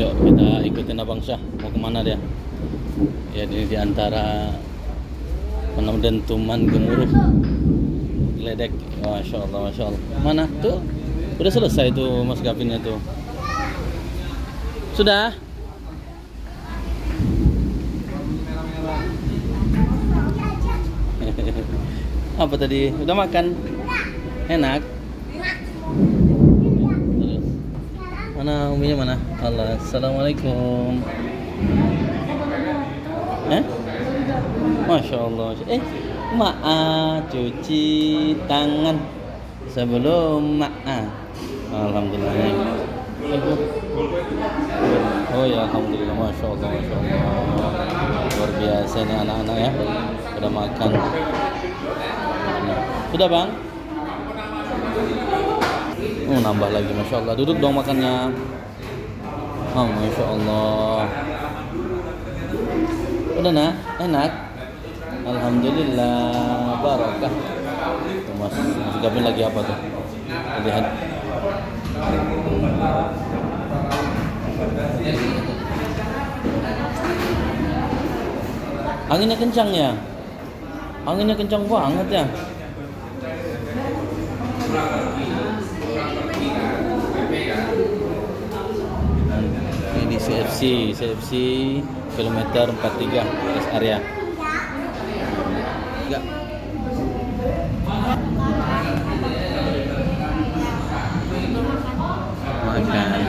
Yuk kita ikutin Abang Syah mau ke mana dia? Ya ini di antara penem dentuman gemuruh geledek. Masya Allah, Masya Allah. Mana tuh? Udah selesai tuh Mas Gavinnya tuh. Sudah? Apa tadi? Udah makan? Enak? Terus? Mana uminya mana? Allah, assalamualaikum. Eh? Masya Allah. Eh, maaf cuci tangan sebelum maaf. Alhamdulillah. Eh, Oh ya, alhamdulillah, masya Allah, masya Allah. Luar biasa nih anak-anak ya. Sudah makan. Sudah bang? Oh, nambah lagi, masya Allah. Duduk dong makannya. Oh, masya Allah. Udah nak, enak. Alhamdulillah, barokah. Mas, mas lagi apa tuh? Lihat. Anginnya kencang ya? Anginnya kencang banget ya? Ini CFC, CFC kilometer 43 rest area. Enggak. Makan.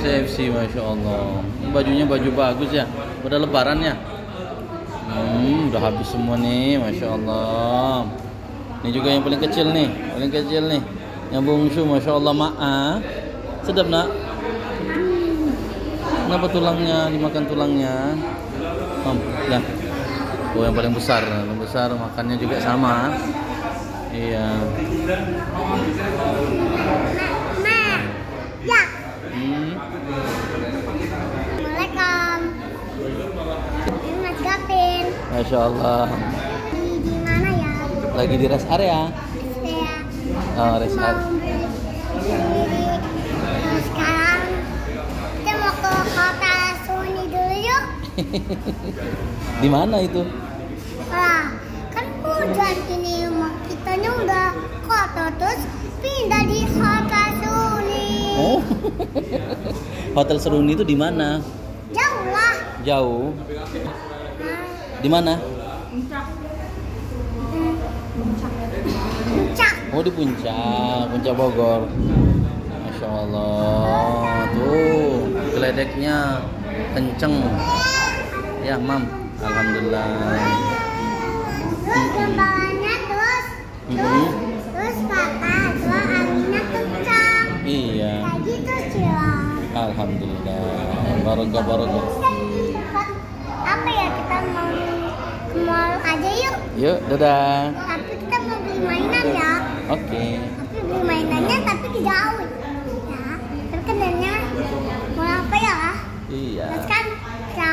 CFC Masya Allah Bajunya baju bagus ya Udah lebaran ya Hmm udah habis semua nih Masya Allah Ini juga yang paling kecil nih Paling kecil nih Yang bungsu Masya Allah maaf Sedap nak Kenapa tulangnya Dimakan tulangnya Om, ya. Oh yang paling besar Yang besar makannya juga sama Iya ya. hmm. Assalamualaikum. Ini Mas Gavin. Masya Allah Lagi di rest area Saya Oh rest mau area beli eh, sekarang kita mau ke kota Suni dulu yuk. Di mana itu? Lah, kan hujan ini rumah kitanya udah kotor terus pindah di kota Suni. Oh. Hotel Seruni itu di mana? Jauh lah. Jauh. Di mana? hmm, Puncak. Oh di puncak, puncak Bogor. Masya Allah, tuh geledeknya kenceng. Ya, mam. Alhamdulillah. Terus terus terus terus kata terus anginnya kencang. Iya. Gitu. Alhamdulillah. Barokah barokah. Apa ya kita mau ke mall aja yuk. Yuk, dadah. Tapi kita mau beli mainan ya. Oke. Tapi beli mainannya tapi jauh. Ya. Tapi kenanya mau apa ya? Iya. Terus kan bisa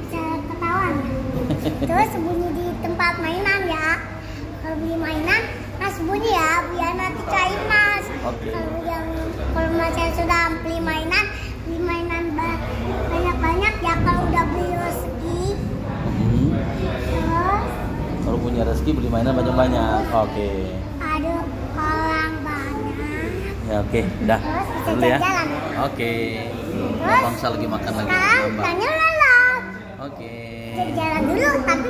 bisa ketahuan. Terus sembunyi di tempat mainan ya. Kalau beli mainan, mas sembunyi ya, biar nanti cari mas. Oke. Kalau yang kalau mas yang sudah beli mainan ba- banyak-banyak ya. Kalau udah beli rezeki, Hmm. terus Kalau punya rezeki beli mainan banyak-banyak. Oke. ada orang banyak. Ya oke, dah. Terus bisa Dulu ya. jalan. Oke. Terus Bangsa lagi makan lagi. Sekarang tanya lelah. Oke. Jadi jalan dulu, tapi